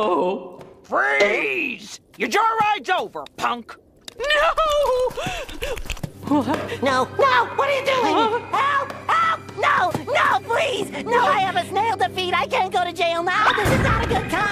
No! Freeze! Your joyride's over, punk! No! No, no, what are you doing? Help! Help! No, no, please! No, I have a snail to feed. I can't go to jail now. This is not a good time.